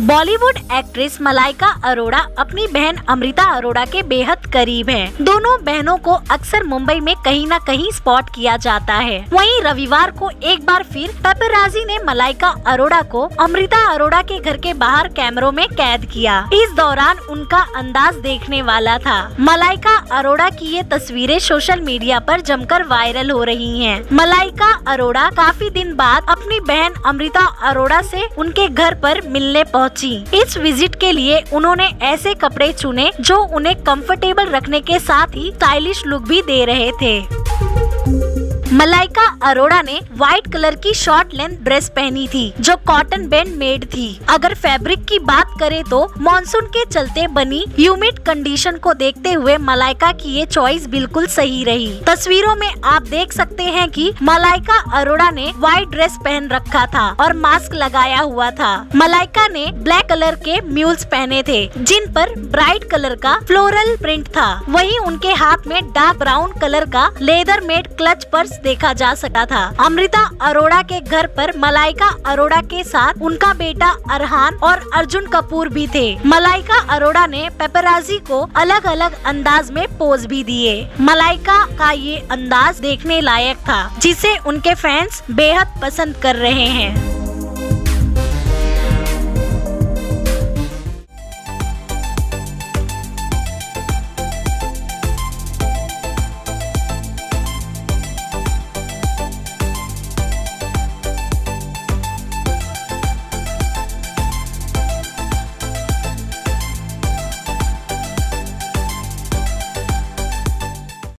Bollywood actress Malaika Arora अपनी बहन अमृता अरोड़ा के बेहद करीब हैं। दोनों बहनों को अक्सर मुंबई में कहीं न कहीं स्पॉट किया जाता है वहीं रविवार को एक बार फिर पेपराजी ने मलाइका अरोड़ा को अमृता अरोड़ा के घर के बाहर कैमरों में कैद किया इस दौरान उनका अंदाज देखने वाला था मलाइका अरोड़ा की ये तस्वीरें सोशल मीडिया पर जमकर वायरल हो रही हैं। मलाइका अरोड़ा काफ़ी दिन बाद अपनी बहन अमृता अरोड़ा से उनके घर पर मिलने पहुँची पहुँची। इस विज़िट के लिए उन्होंने ऐसे कपड़े चुने जो उन्हें कंफर्टेबल रखने के साथ ही स्टाइलिश लुक भी दे रहे थे। मलाइका अरोड़ा ने व्हाइट कलर की शॉर्ट लेंथ ड्रेस पहनी थी, जो कॉटन बैंड मेड थी। अगर फैब्रिक की बात करें तो मानसून के चलते बनी ह्यूमिड कंडीशन को देखते हुए मलाइका की ये चॉइस बिल्कुल सही रही। तस्वीरों में आप देख सकते हैं कि मलाइका अरोड़ा ने व्हाइट ड्रेस पहन रखा था और मास्क लगाया हुआ था। मलाइका ने ब्लैक कलर के म्यूल्स पहने थे, जिन पर ब्राइट कलर का फ्लोरल प्रिंट था। वही उनके हाथ में डार्क ब्राउन कलर का लेदर मेड क्लच पर्स देखा जा सका था। अमृता अरोड़ा के घर पर मलाइका अरोड़ा के साथ उनका बेटा अरहान और अर्जुन कपूर भी थे। मलाइका अरोड़ा ने पेपराजी को अलग अलग अंदाज में पोज भी दिए। मलाइका का ये अंदाज देखने लायक था, जिसे उनके फैंस बेहद पसंद कर रहे हैं।